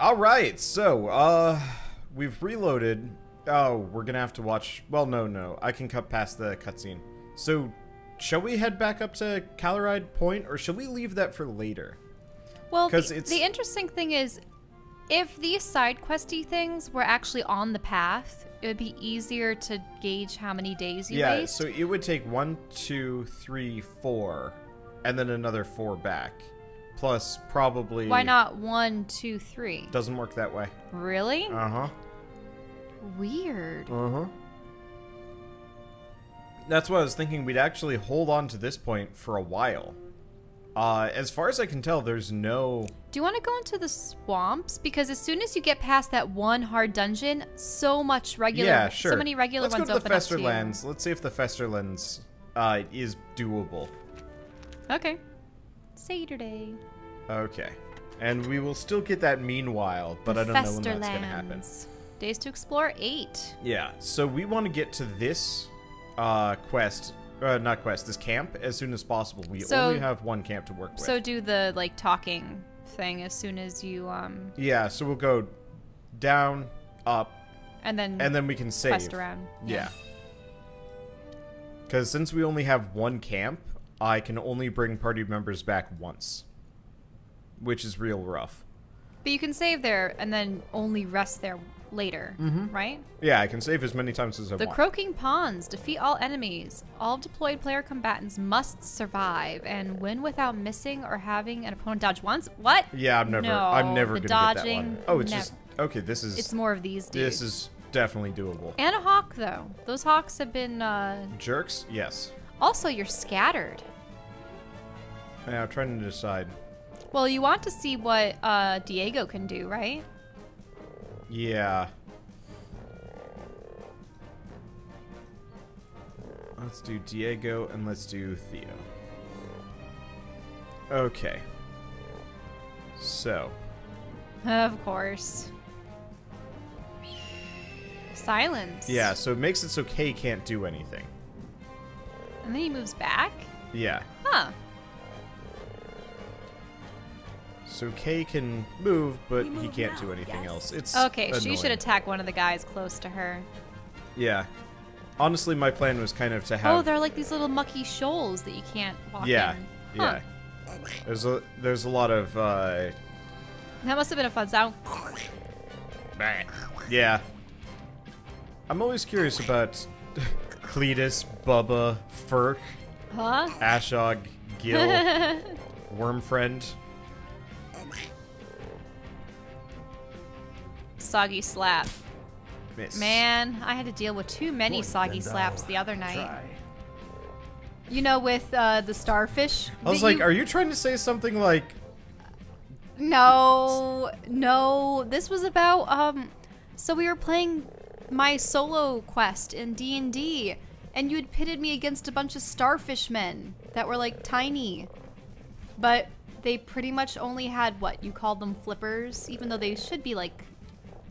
All right, so uh, we've reloaded. Oh, we're gonna have to watch. Well, no, no, I can cut past the cutscene. So, shall we head back up to Calaride Point, or shall we leave that for later? Well, the, it's- the interesting thing is, if these side questy things were actually on the path, it would be easier to gauge how many days you yeah, waste. so it would take one, two, three, four, and then another four back, plus probably. Why not one, two, three? Doesn't work that way. Really? Uh huh. Weird. Uh huh. That's what I was thinking. We'd actually hold on to this point for a while. Uh, as far as I can tell, there's no. Do you want to go into the swamps? Because as soon as you get past that one hard dungeon, so much regular, yeah, sure. so many regular Let's ones go to the open up to you. Festerlands. Let's see if the Festerlands uh, is doable. Okay. Saturday. Okay. And we will still get that meanwhile, but I don't know when that's gonna happen. Days to explore eight. Yeah. So we want to get to this uh, quest, uh, not quest, this camp as soon as possible. We So- only have one camp to work with. So do the like talking thing as soon as you um yeah. So we'll go down, up, and then and then we can save. quest around. Yeah. Because since we only have one camp, I can only bring party members back once, which is real rough. But you can save there and then only rest there later, right? Yeah, I can save as many times as I The want. The Croaking Pawns defeat all enemies. All deployed player combatants must survive and win without missing or having an opponent dodge once. What? yeah, I'm never. No, I'm never the gonna get that dodging, one. Oh, it's never. just okay. This is It's more of these dudes. this is definitely doable. and a hawk though. Those hawks have been. uh Jerks, yes. Also, you're scattered. Yeah, I'm trying to decide. Well, you want to see what uh Diego can do, right? Yeah. Let's do Diego and let's do Theo. Okay. So, Of course. Silence. yeah, so it makes it so Kay can't do anything. And then he moves back? Yeah. Huh. So Kay can move, but he can't do anything else. It's Okay, she should attack one of the guys close to her. Yeah. Honestly, my plan was kind of to have Oh, they're like these little mucky shoals that you can't walk Yeah. in. Yeah. There's a there's a lot of uh That must have been a fun sound. Yeah. I'm always curious about Cletus, Bubba, Furk, Huh? Ashog, Gil, Wormfriend. Soggy slap. Miss. Man, I had to deal with too many soggy slaps the other night. You know, with uh, the starfish. I was like, you- are you trying to say something like No, no. This was about um. So we were playing my solo quest in D and D, and you had pitted me against a bunch of starfish men that were like tiny, but they pretty much only had what you called them flippers, even though they should be like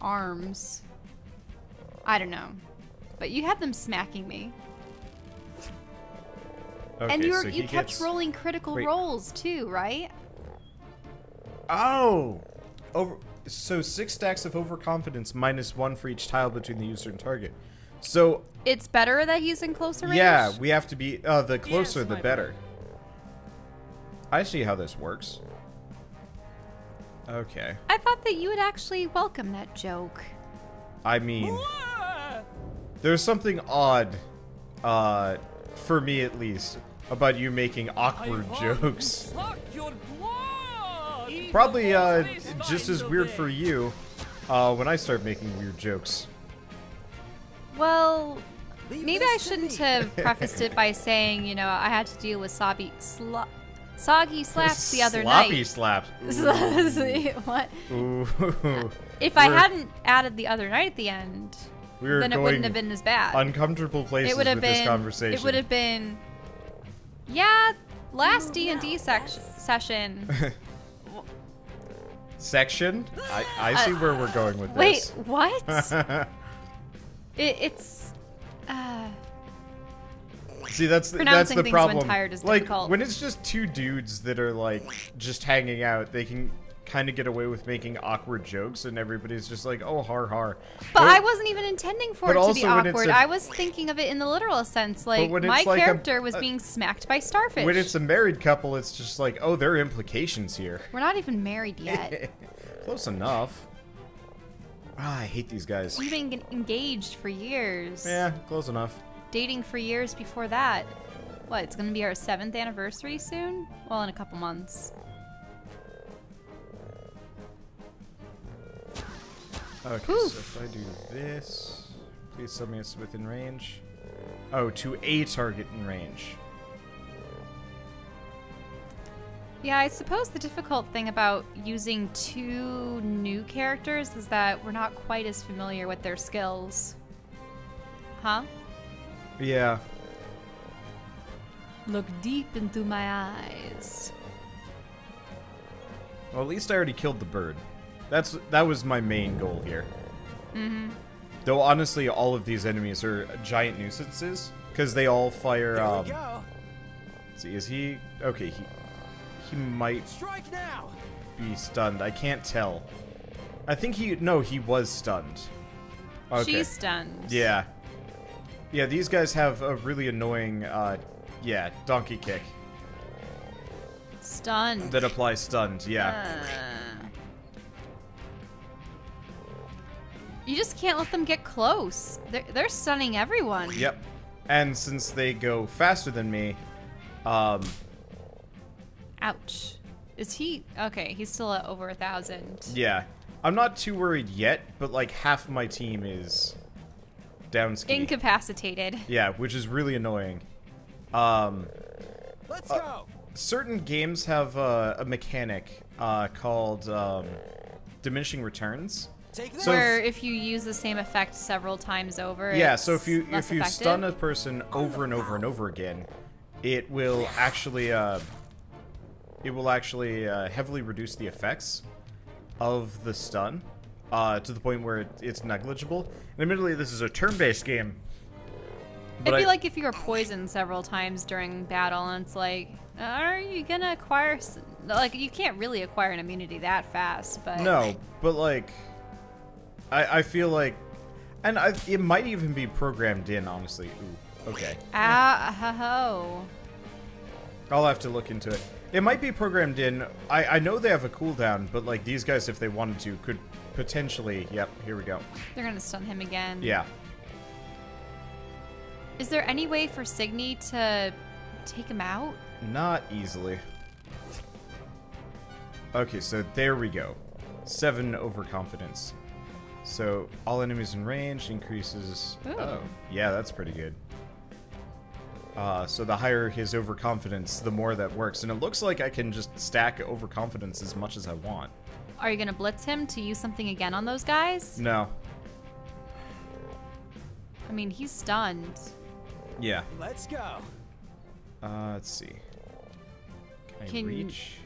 arms. I don't know, but you had them smacking me, Okay, and you were so you kept gets- rolling critical Wait. rolls too, right? Oh! Over so six stacks of overconfidence minus one for each tile between the user and target. So It's better that he's in closer range. yeah, we have to be uh the closer Yes, the better. I see how this works. Okay. I thought that you would actually welcome that joke. I mean, there's something odd, uh, for me at least, about you making awkward jokes. Probably, uh, just as weird for you, uh, when I start making weird jokes. Well, maybe I shouldn't have prefaced it by saying, you know, I had to deal with sobby, slo- soggy slaps the other Sloppy night. Sloppy slaps. what? Ooh. If I We're- hadn't added the other night at the end, we then it wouldn't have been as bad. uncomfortable places it would have with been. this conversation. It would have been. Yeah, last D and D session. Section? I, I see where we're going with Uh, Wait, this. what? it, it's. Uh, See, that's the, that's the when problem. tired is like difficult. when it's just two dudes that are like just hanging out, they can kind of get away with making awkward jokes, and everybody's just like, "Oh, har har." But I wasn't even intending for it to be when awkward. a- I was thinking of it in the literal sense. Like my like a- character was a- being smacked by starfish. When it's a married couple, it's just like, "Oh, there are implications here." We're not even married yet. Close enough. Ah, I hate these guys. We've been engaged for years. Yeah, close enough. Dating for years before that. What? It's gonna be our seventh anniversary soon. Well, in a couple months. Okay, Poof. so if I do this, please tell me it's within range. Oh, to a target in range. Yeah, I suppose the difficult thing about using two new characters is that we're not quite as familiar with their skills. Huh? Yeah. Look deep into my eyes. Well, at least I already killed the bird. That's that was my main goal here. Mm-hmm. Though honestly, all of these enemies are giant nuisances because they all fire. Here Um, we go. see, is he okay? He he might Strike now. be stunned. I can't tell. I think he no, he was stunned. Okay. She's stunned. Yeah. Yeah, these guys have a really annoying, uh, yeah, donkey kick Stunned. that applies stunned. Yeah. Uh. You just can't let them get close. They're, they're stunning everyone. Yep. And since they go faster than me, um, Ouch. Is he okay? He's still at over a thousand. yeah, I'm not too worried yet. But like half my team is down ski. Incapacitated. yeah, which is really annoying. Um, Let's go. certain games have uh, a mechanic uh, called um, diminishing returns. So- Where if you use the same effect several times over. Yeah, it's so if you if you effective. stun a person over and over and over again, it will actually uh, it will actually uh, heavily reduce the effects of the stun uh, to the point where it, it's negligible. And admittedly, this is a turn-based game. It'd be I- like if you were poisoned several times during battle, and it's like, are you gonna acquire? Like, you can't really acquire an immunity that fast, but no, but like, I I feel like, and I, it might even be programmed in. Honestly, ooh, okay. Ah, ho, ho. I'll have to look into it. It might be programmed in. I, I know they have a cooldown, but like these guys, if they wanted to, could potentially. Yep, here we go. They're gonna stun him again. Yeah. Is there any way for Signy to take him out? Not easily. Okay, so there we go. Seven overconfidence. So all enemies in range increases. Ooh. Oh, yeah, that's pretty good. Uh, so the higher his overconfidence, the more that works. And it looks like I can just stack overconfidence as much as I want. Are you gonna blitz him to use something again on those guys? No. I mean, he's stunned. Yeah. Let's go. Uh, let's see. Can I Can- reach?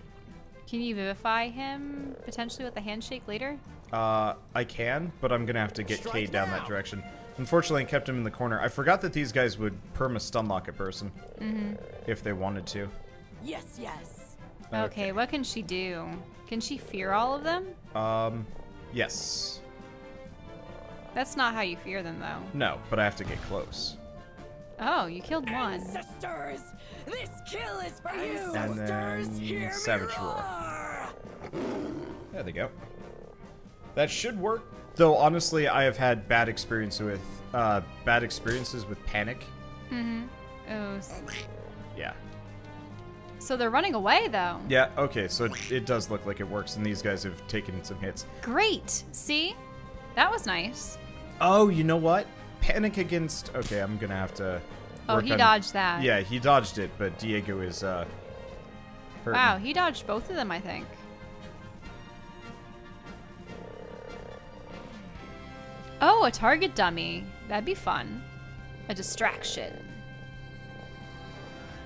Can you vivify him potentially with a handshake later? Uh, I can, but I'm gonna have to get Strike Cade down that direction. Unfortunately, I kept him in the corner. I forgot that these guys would perma stunlock a person if they wanted to. Yes, yes. Okay. what can she do? Can she fear all of them? Um, yes. That's not how you fear them, though. No, but I have to get close. Oh, you killed one. Ancestors, this kill is for you. And then hear Savage Roar. roar. There they go. That should work. Though honestly, I have had bad experience with uh, bad experiences with panic. Mm-hmm. Oh, s- Yeah. So they're running away, though. Yeah. Okay. So it, it does look like it works, and these guys have taken some hits. Great. See? That was nice. Oh, you know what? Panic against. Okay, I'm gonna have to. Oh, he on- dodged that. Yeah, he dodged it, but Diego is uh. hurting. Wow, he dodged both of them, I think. Oh, a target dummy. That'd be fun. A distraction.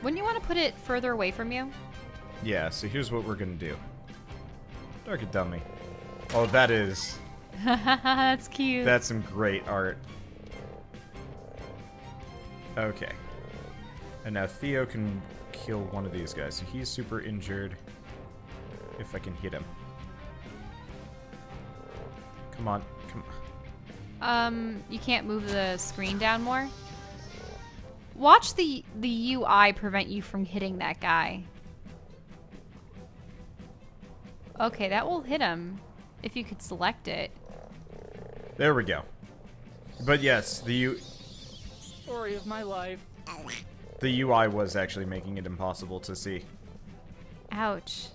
Wouldn't you want to put it further away from you? Yeah. So here's what we're gonna do. Target dummy. Oh, that is That's cute. that's some great art. Okay. And now Theo can kill one of these guys. So he's super injured. If I can hit him. Come on. Come Um, you can't move the screen down more. Watch the the UI prevent you from hitting that guy. Okay, that will hit him if you could select it. There we go. But yes, the U Story of my life. the UI was actually making it impossible to see. Ouch.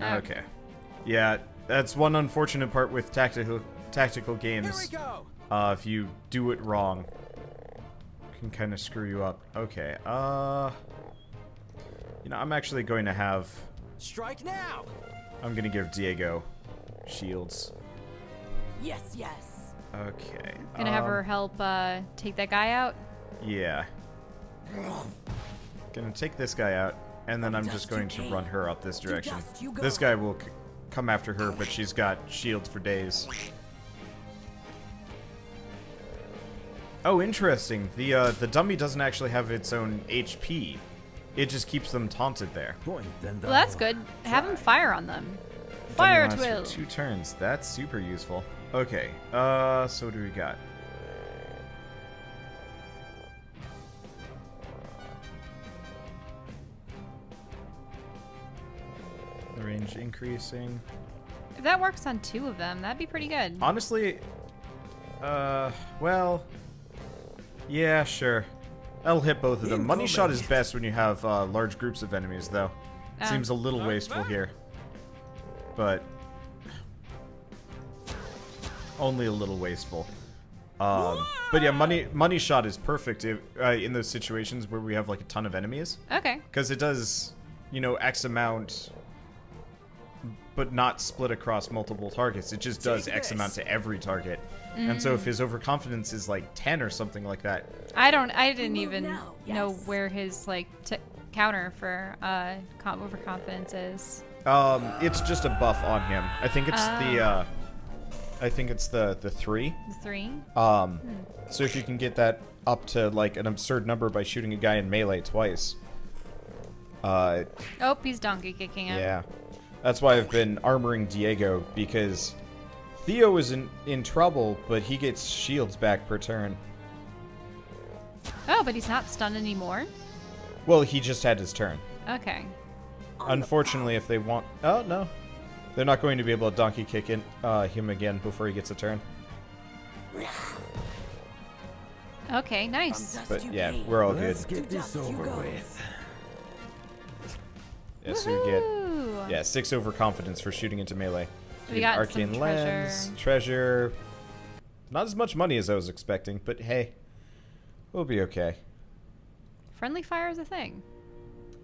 Oh. Okay. Yeah, that's one unfortunate part with tactical tactical Here we games. go. Uh, if you do it wrong, can kind of screw you up. Okay. Uh, you know, I'm actually going to have. Strike now. I'm gonna give Diego shields. Yes, yes. Okay. Gonna have um, her help uh, take that guy out. Yeah. Gonna take this guy out, and then I'm just going to run her up this direction. This guy will c- come after her, but she's got shields for days. Oh, interesting. The uh, the dummy doesn't actually have its own HP. It just keeps them taunted there. Well, that's good. Have him fire on them. Fire at will. two turns. That's super useful. Okay. Uh, so what do we got? The range increasing. If that works on two of them, that'd be pretty good. Honestly, uh, well, yeah, sure. That'll hit both of them. Money shot is best when you have uh, large groups of enemies, though. Ah. Seems a little wasteful here, but only a little wasteful. Um, but yeah, money money shot is perfect if, uh, in those situations where we have like a ton of enemies, Okay. because it does, you know, X amount, but not split across multiple targets. It just does X amount to every target. And so if his overconfidence is like 10 or something like that, I don't. I didn't Move even now, know where his like t- counter for uh com- overconfidence is. um, it's just a buff on him. I think it's the, Ah. uh, I think it's the the three. The three. Um, so if you can get that up to like an absurd number by shooting a guy in melee twice, uh, Oh, he's donkey kicking it. yeah, that's why I've been armoring Diego because Theo is in in trouble, but he gets shields back per turn. Oh, but he's not stunned anymore. Well, he just had his turn. Okay. Unfortunately, if they want, oh no, they're not going to be able to donkey kick in, uh, him again before he gets a turn. Okay. Nice. But yeah, we're all good. Let's To get this you over go. with. Yeah, so we get Woohoo. yeah six overconfidence for shooting into melee. We got arcane some lens, treasure. Not as much money as I was expecting, but hey, we'll be okay. Friendly fire is a thing.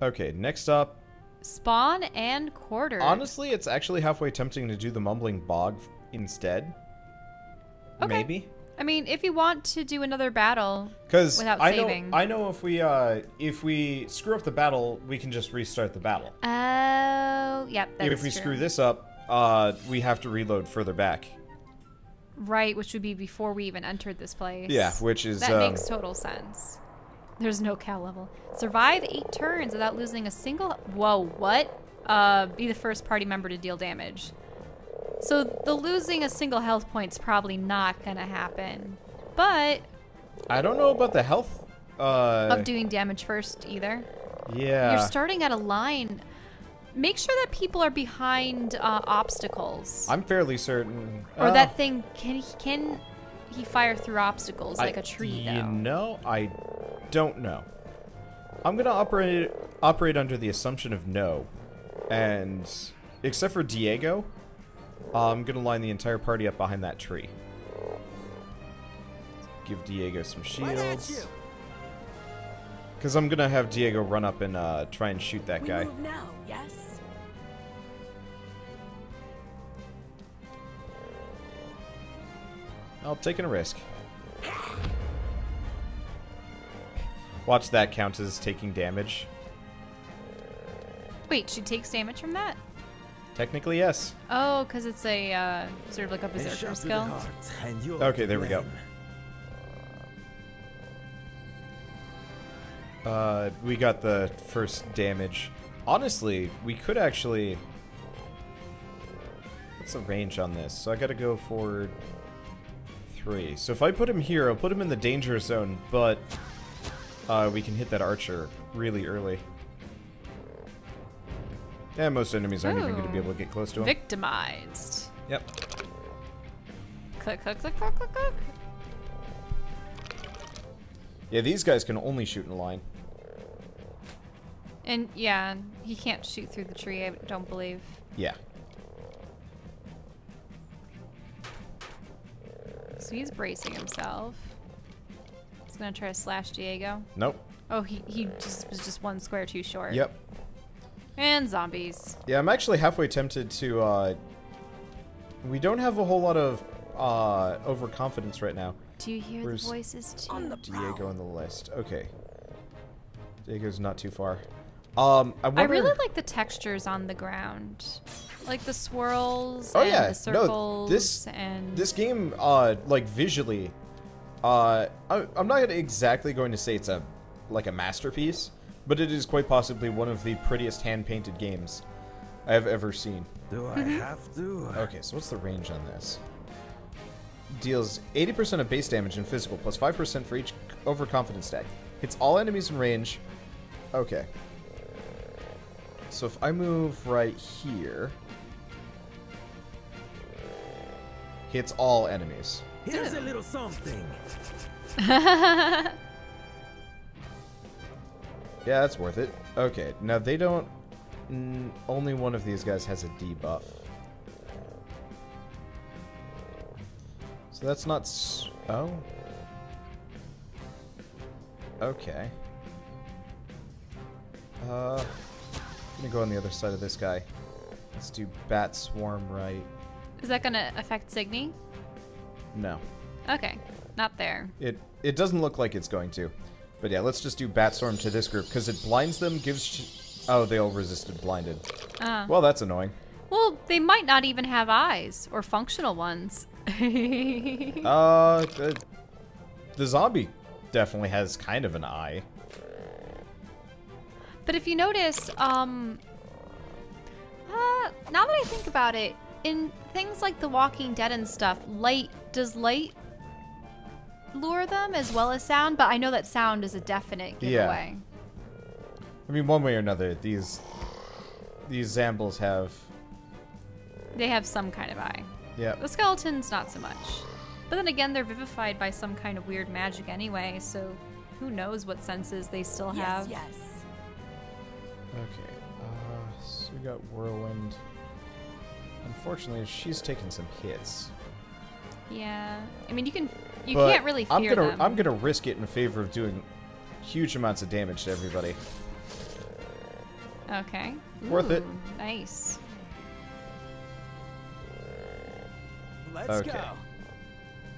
Okay, next up. Spawn and quarter. Honestly, it's actually halfway tempting to do the mumbling bog instead. Okay. Maybe. I mean, if you want to do another battle, Because Without I saving. know, I know if we uh, if we screw up the battle, we can just restart the battle. oh, yep. That's if we true. screw this up, uh, we have to reload further back. right, which would be before we even entered this place. Yeah, which is that um, makes total sense. There's no cal level. Survive eight turns without losing a single. Whoa, what? Uh, be the first party member to deal damage. So the losing a single health point's probably not gonna happen, but I don't know about the health. Uh, of doing damage first either. yeah. You're starting at a line. Make sure that people are behind uh, obstacles, I'm fairly certain. or uh, that thing can he can he fire through obstacles like a tree You though. know, I don't know. I'm gonna operate operate under the assumption of no, and except for Diego, I'm gonna line the entire party up behind that tree. Give Diego some shields. Because I'm gonna have Diego run up and uh, try and shoot that We guy. Move? I'll taking a risk. Watch that count as taking damage. Wait, she takes damage from that? Technically, yes. Oh, because it's a uh, sort of like a A berserker shot the skill. heart, and you're Okay, there we go. Uh, we got the first damage. Honestly, we could actually. What's the range on this? So I gotta go for three. So if I put him here, I'll put him in the danger zone, but uh, we can hit that archer really early. Yeah, most enemies aren't even going to be able to get close to him. Victimized. Yep. Click, click, click, click, click, click. Yeah, these guys can only shoot in a line. And yeah, he can't shoot through the tree, I don't believe. Yeah. So he's bracing himself. He's gonna try to slash Diego. Nope. Oh, he, he just was just one square too short. Yep. And zombies. Yeah, I'm actually halfway tempted to, uh... We don't have a whole lot of, uh, overconfidence right now. Do you hear Where's- the voices too? On the Diego on the list. Okay. Diego's not too far. Um, I wonder... I really like the textures on the ground. Like the swirls Oh, and yeah. the No, circles this- and This game, uh, like visually, uh, I, I'm not exactly going to say it's a like a masterpiece, but it is quite possibly one of the prettiest hand-painted games I have ever seen. Do I have to? Okay, so what's the range on this? Deals 80% of base damage in physical, plus 5% for each overconfidence stack. Hits all enemies in range. Okay. So if I move right here, hits all enemies. Here's a little something. Yeah, that's worth it. Okay, now they don't... Only one of these guys has a debuff. So that's not... S oh? Okay. Uh, I'm gonna go on the other side of this guy. Let's do Bat Swarm right. Is that gonna affect Signy? No. Okay, not there. It it doesn't look like it's going to. But yeah, let's just do Bat Swarm to this group, because it blinds them, gives... Oh, they all resisted blinded. Uh, Well, that's annoying. well, they might not even have eyes or functional ones. Uh, the, the zombie definitely has kind of an eye. But if you notice, um, uh, now that I think about it, in things like The Walking Dead and stuff, light does light lure them as well as sound. But I know that sound is a definite giveaway. Yeah. giveaway. I mean, one way or another, these these Zambles have. They have some kind of eye. Yeah. The skeletons, not so much. But then again, they're vivified by some kind of weird magic anyway, so who knows what senses they still have. Yes, have. yes. Okay. Uh, so we got Whirlwind. Unfortunately, she's taken some hits. Yeah. I mean, you can, you but can't really fear I'm gonna them. I'm gonna risk it in favor of doing huge amounts of damage to everybody. Okay. Worth it. Nice. Let's Okay. go.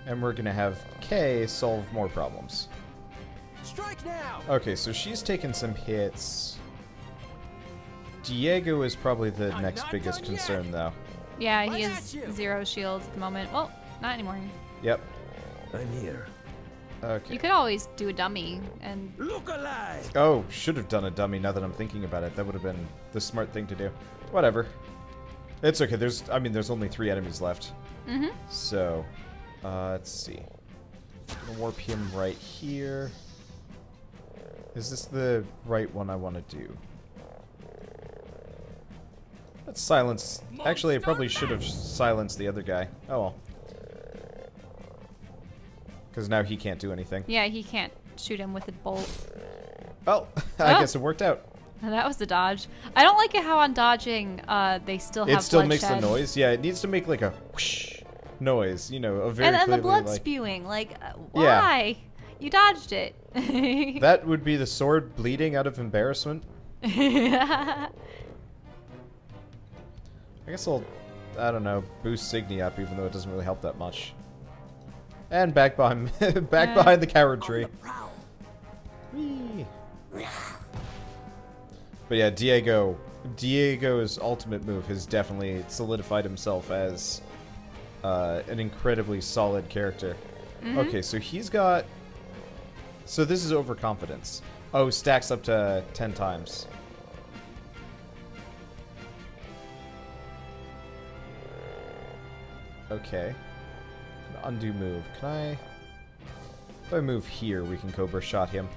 And we're gonna have Kay solve more problems. Strike now. Okay, so she's taken some hits. Diego is probably the I'm next biggest done yet. concern, though. Yeah, Right he has zero shields at the moment. Well, not anymore. Yep. I'm here. Okay. You could always do a dummy and Look alive! Oh, should have done a dummy now that I'm thinking about it. That would have been the smart thing to do. Whatever. It's okay. There's, I mean, there's only three enemies left. mm-hmm. So, uh, let's see. Gonna warp him right here. Is this the right one I want to do? Let's silence. Actually, I probably should have silenced the other guy. Oh well. Because now he can't do anything. Yeah, he can't shoot him with a bolt. Well, I guess it worked out. That was the dodge. I don't like it how on dodging, uh, they still have It still makes the noise. Yeah, it needs to make like a whoosh noise. You know, a very And, and the blood like, spewing. Like, uh, Yeah. why? You dodged it. That would be the sword bleeding out of embarrassment. I guess I'll, I don't know, boost Signy up, even though it doesn't really help that much. And back behind, back Yeah. behind the carrot tree. the But yeah, Diego, Diego's ultimate move has definitely solidified himself as uh, an incredibly solid character. Okay, so he's got. So this is overconfidence. Oh, stacks up to ten times. Okay. Undo move. Can I... If I move here, we can Cobra shot him.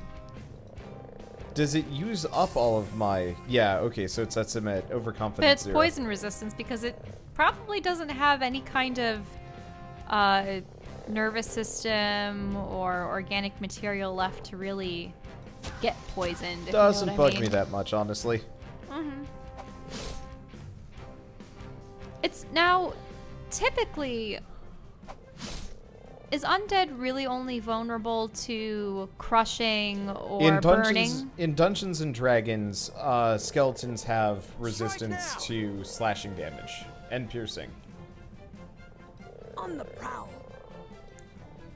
Does it use up all of my... Yeah, okay, so it sets him at overconfidence it's zero. poison resistance because it probably doesn't have any kind of uh, nervous system or organic material left to really get poisoned. if you know Doesn't what I bug mean. me that much, honestly. It's now typically is undead really only vulnerable to crushing or in Dungeons, burning? in Dungeons and Dragons, uh, skeletons have resistance to slashing damage and piercing. On the prowl.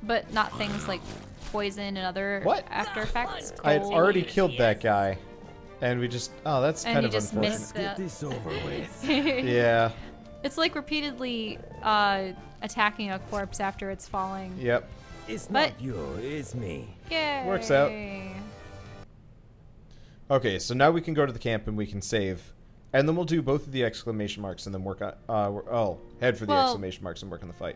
But not things like poison and other What? after effects. I had already killed that guy, and we just oh, that's And kind you of just unfortunate. missed Get this over with. Yeah. It's like repeatedly uh, attacking a corpse after it's falling. Yep. It's But- not you, it's me. Yay! Works out. Okay, so now we can go to the camp and we can save, and then we'll do both of the exclamation marks and then work on. Uh, we're- oh, head for the Well- exclamation marks and work on the fight.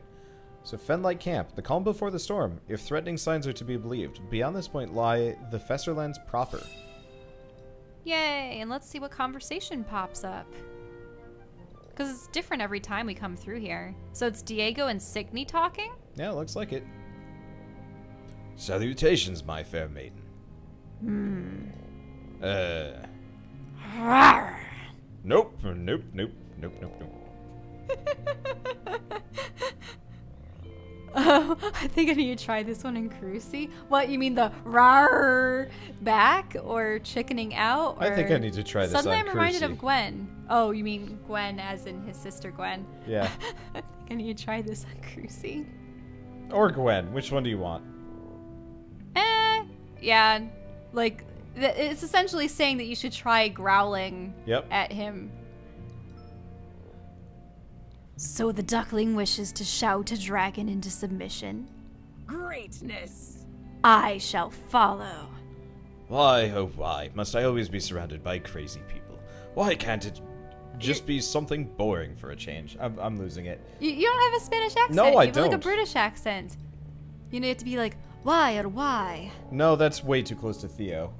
So Fenlight Camp, the calm before the storm. If threatening signs are to be believed, beyond this point lie the Festerlands proper. Yay! And let's see what conversation pops up. Because it's different every time we come through here. So it's Diego and Signy talking? Yeah, looks like it. Salutations, my fair maiden. Hmm. Uh. Nope. Nope. Nope. Nope. Nope. Nope. I think I need to try this one in Cruci. What, you mean the rar back or chickening out? I think I need to try this Suddenly I'm reminded of Gwen. Oh, you mean Gwen as in his sister Gwen. Yeah. I think I need to try this on Cruci. Or Gwen. Which one do you want? Eh, yeah. Like, it's essentially saying that you should try growling Yep. at him. So the duckling wishes to shout a dragon into submission. Greatness. I shall follow. Why, oh why, must I always be surrounded by crazy people? Why can't it just be something boring for a change? I'm, I'm losing it. You, you don't have a Spanish accent. No, I you I have like a. British accent. You know, you have to be like, why or why? No, that's way too close to Theo.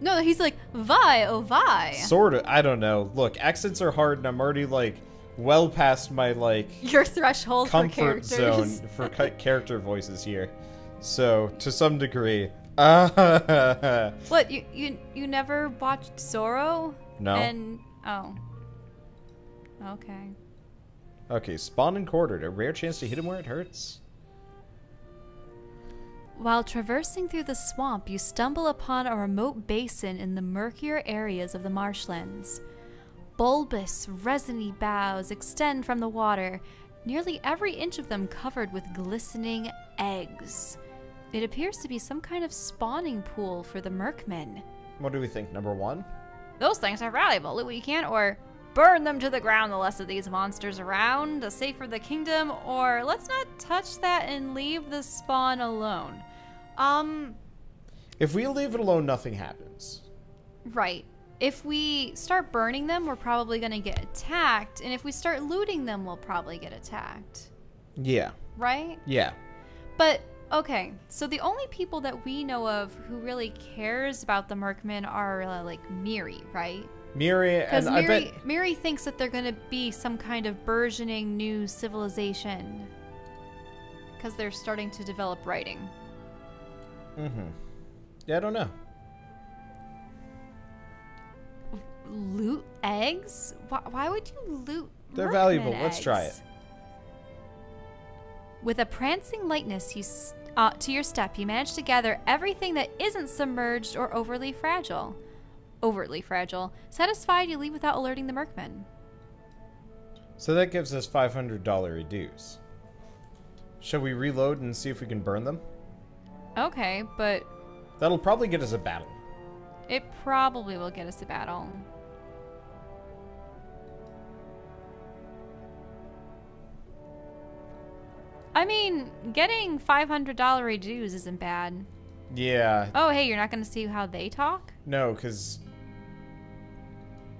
No, he's like, why oh, why? Sort of. I don't know. Look, accents are hard, and I'm already like well past my like Your threshold for comfort characters. zone for character voices here. So to some degree, uh, What you you you never watched Zorro? No. And oh. Okay. okay, spawn and quartered. A rare chance to hit him where it hurts. While traversing through the swamp, you stumble upon a remote basin in the murkier areas of the marshlands. Bulbous, resiny boughs extend from the water, nearly every inch of them covered with glistening eggs. It appears to be some kind of spawning pool for the merkmen. What do we think? Number one. Those things are valuable. Loot what you can, or burn them to the ground the less of these monsters around, the safer the kingdom, or let's not touch that and leave the spawn alone. Um, If we leave it alone, nothing happens. right. If we start burning them, we're probably gonna get attacked, and if we start looting them, we'll probably get attacked. Yeah. Right? Yeah. But okay, so the only people that we know of who really cares about the Merkmen are uh, like Miri, right? Miri Because and I Miri, bet Miri thinks that they're going to be some kind of burgeoning new civilization. Because they're starting to develop writing. Mm-hmm. Yeah, I don't know. Loot eggs? Why, why would you loot? They're valuable. Let's try it. With a prancing lightness you uh, to your step, you manage to gather everything that isn't submerged or overly fragile. Overtly fragile. Satisfied, you leave without alerting the Merkmen. So that gives us $500 dues. Shall we reload and see if we can burn them? Okay, but That'll probably get us a battle. it probably will get us a battle. I mean, getting $500 dues isn't bad. Yeah. Oh, hey, you're not going to see how they talk? No, because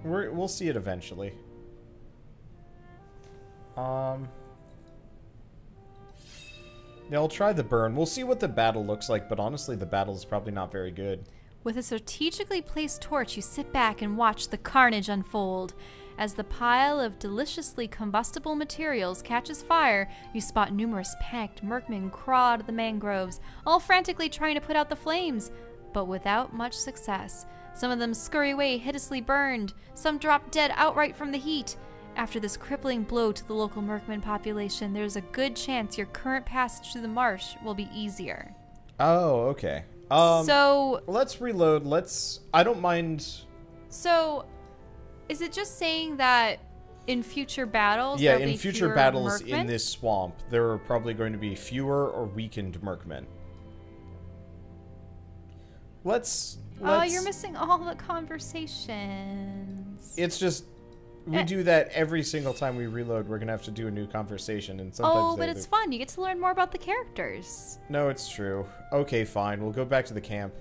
we're we'll see it eventually. Um. Yeah, I'll try the burn. We'll see what the battle looks like, but honestly, the battle is probably not very good. With a strategically placed torch, you sit back and watch the carnage unfold. As the pile of deliciously combustible materials catches fire, you spot numerous panicked merkmen crawl out of the mangroves, all frantically trying to put out the flames, but without much success. Some of them scurry away hideously burned, some drop dead outright from the heat. After this crippling blow to the local merkman population, there's a good chance your current passage through the marsh will be easier. Oh, okay. Um, so, let's reload. Let's. I don't mind. So, is it just saying that in future battles? Yeah, in future battles in this swamp, there are probably going to be fewer or weakened merkmen. Let's. Oh, let's you're missing all the conversations. It's just we Eh. do that every single time we reload. We're gonna have to do a new conversation, and sometimes. oh, but it's fun. You get to learn more about the characters. No, it's true. Okay, fine. We'll go back to the camp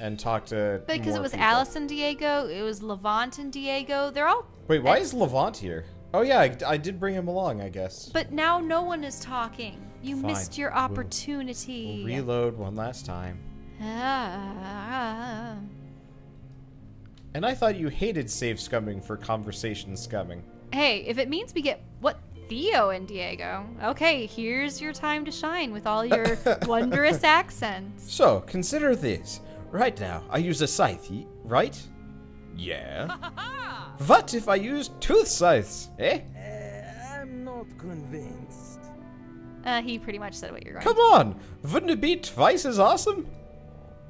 and talk to. Because it was people. Alice and Diego, it was Levant and Diego. They're all. Wait, why is Levant here? Oh yeah, I, I did bring him along, I guess. But now no one is talking. You Fine. missed your We'll- opportunity. We'll reload one last time. Ah. And I thought you hated save scumming for conversation scumming. Hey, if it means we get what Theo and Diego, okay, here's your time to shine with all your wondrous accents. So, consider this. Right now, I use a scythe, y- right? Yeah. what if I use tooth scythes, eh? I'm not convinced. Uh, he pretty much said what you're going. Come on! Wouldn't it be twice as awesome?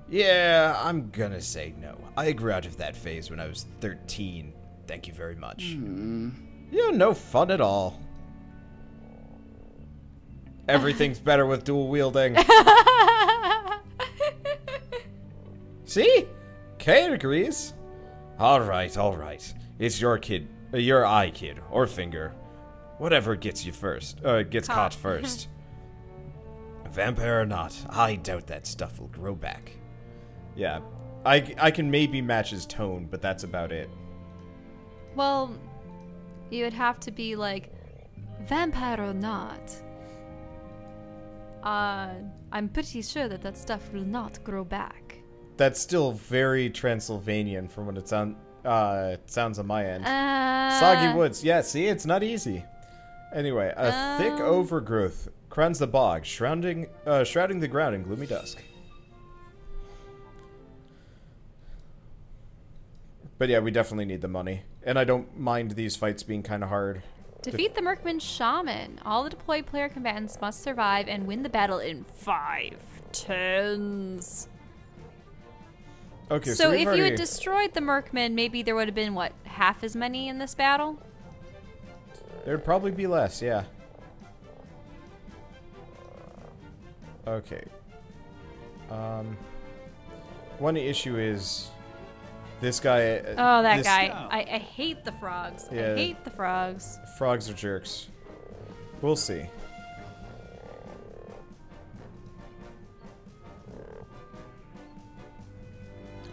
Yeah, I'm gonna say no. I grew out of that phase when I was 13. Thank you very much. You're no fun at all. Everything's better with dual wielding. See? Kay agrees. Alright, alright. It's your kid. Uh, your eye kid. Or finger. Whatever gets you first. Uh, gets Caught. caught first. Vampire or not, I doubt that stuff will grow back. yeah, I I can maybe match his tone, but that's about it. Well, you would have to be like, vampire or not. Uh, I'm pretty sure that that stuff will not grow back. That's still very Transylvanian from what it sound uh sounds on my end. Uh, Soggy woods. Yeah, see, it's not easy. Anyway, a thick Um. overgrowth crowns the bog, shrouding uh, shrouding the ground in gloomy dusk. But yeah, we definitely need the money, and I don't mind these fights being kind of hard. Defeat the Merkman Shaman. All the deployed player combatants must survive and win the battle in five turns. Okay, so, so if already... you had destroyed the Merkman, maybe there would have been, what, half as many in this battle? There'd probably be less, yeah. Okay. Um, one issue is this guy. uh, Oh, that this- guy. I, I hate the frogs. Yeah. I hate the frogs. Frogs are jerks. We'll see.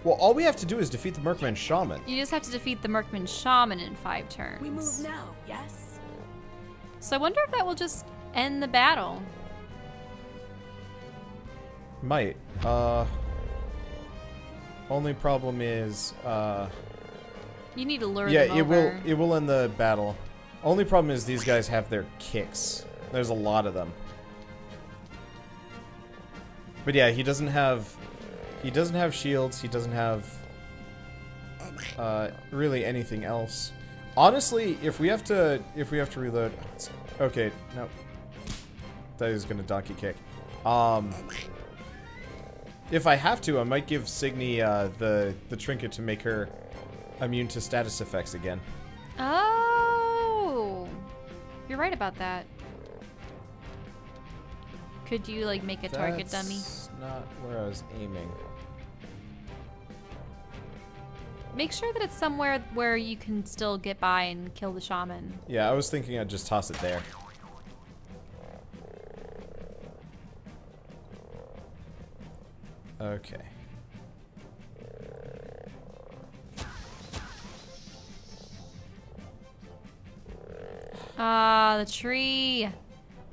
Well, all we have to do is defeat the Merkman Shaman. You just have to defeat the Merkman Shaman in five turns. We move now, yes? So I wonder if that will just end the battle. Might. Uh. Only problem is, uh. You need to lure Yeah, them it will. It will end the battle. Only problem is these guys have their kicks. There's a lot of them. But yeah, he doesn't have. He doesn't have shields. He doesn't have. Uh, really anything else. Honestly, if we have to, if we have to reload, okay, no, that is gonna donkey kick. Um, if I have to, I might give Signy uh, the the trinket to make her immune to status effects again. Oh, you're right about that. Could you like make a target dummy? That's not where I was aiming. Make sure that it's somewhere where you can still get by and kill the shaman. Yeah, I was thinking I'd just toss it there. Okay. Ah, uh, the tree.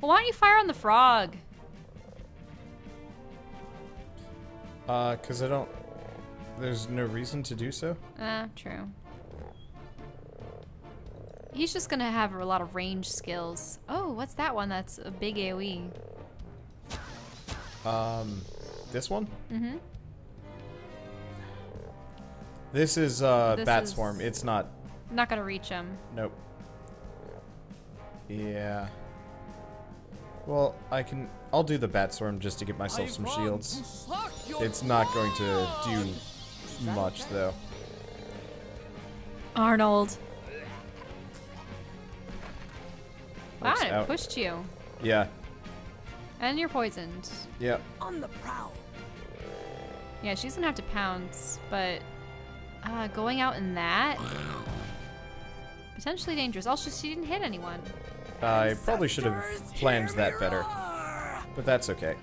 Well, why don't you fire on the frog? Uh, cause I don't there's no reason to do so. Ah, true. He's just gonna have a lot of range skills. Oh, what's that one? That's a big. AoE. Um, this one. Mm-hmm. This is uh This bat is- swarm. It's not. Not gonna reach him. Nope. Yeah. Well, I can. I'll do the bat swarm just to get myself some shields. It's not going to do much though. Arnold. Wow, Works it out. pushed you. Yeah. And you're poisoned. Yeah. On the prowl. Yeah, she's gonna have to pounce, but uh, going out in that potentially dangerous. Also, she didn't hit anyone. I probably should have planned that better, but that's okay.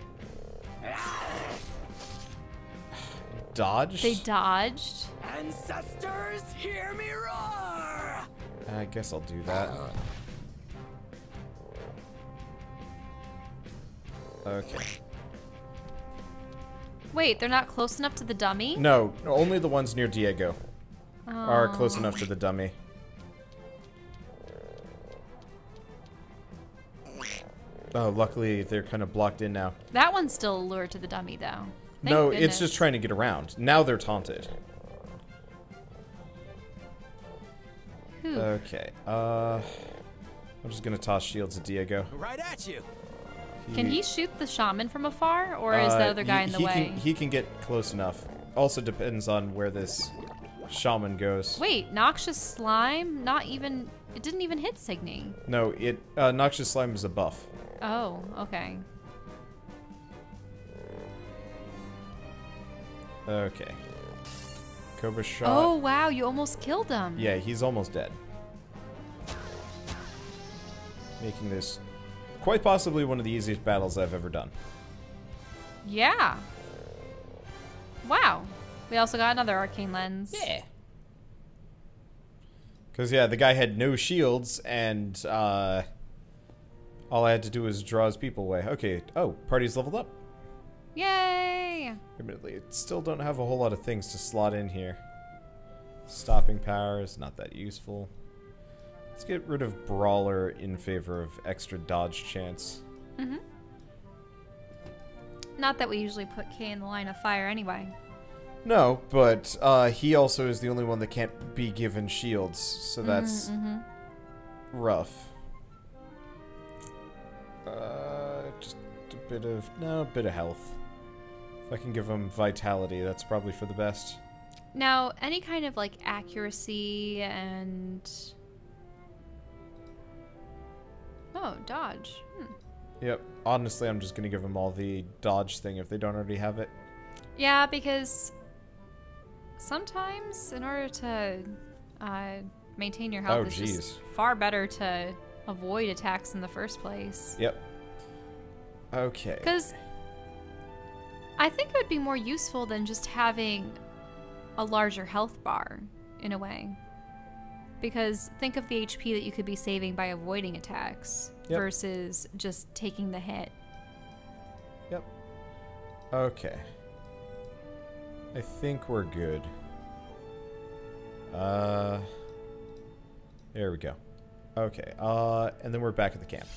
Dodge. They dodged. Ancestors, hear me roar! I guess I'll do that. Okay. Wait, they're not close enough to the dummy. No, only the ones near Diego are oh. close Oh. enough to the dummy. Oh, luckily they're kind of blocked in now. That one's still lured to the dummy, though. Thank no, it's just trying to get around. Now they're taunted. Whew. Okay. Uh, I'm just gonna toss shields at Diego. Right at you. Can he shoot the shaman from afar, or is the Uh, other guy he- in the he way? Can, he can get close enough. Also depends on where this shaman goes. Wait, noxious slime? Not even. It didn't even hit Signy. No, it uh, noxious slime is a buff. Oh, okay. Okay. Cobra shot. Oh wow, you almost killed him. Yeah, he's almost dead. Making this quite possibly one of the easiest battles I've ever done. Yeah. Wow. We also got another arcane lens. Yeah. Because, yeah, the guy had no shields, and uh, all I had to do was draw his people away. Okay. Oh, party's leveled up. Yay! Admittedly, still don't have a whole lot of things to slot in here. Stopping power is not that useful. Let's get rid of Brawler in favor of extra dodge chance. Not that we usually put Kay in the line of fire anyway. No, but uh, he also is the only one that can't be given shields, so that's rough. Uh, just a bit of no, a bit of health. If I can give him vitality, that's probably for the best. Now, any kind of like accuracy and. Oh, dodge. Hmm. Yep. Honestly, I'm just gonna give them all the dodge thing if they don't already have it. Yeah, because sometimes in order to uh, maintain your health, Oh, it's just far better to avoid attacks in the first place. Yep. Okay. Because I think it would be more useful than just having a larger health bar, in a way. Because think of the HP that you could be saving by avoiding attacks Yep. versus just taking the hit. Yep. Okay. I think we're good. Uh. There we go. Okay. Uh, and then we're back at the camp.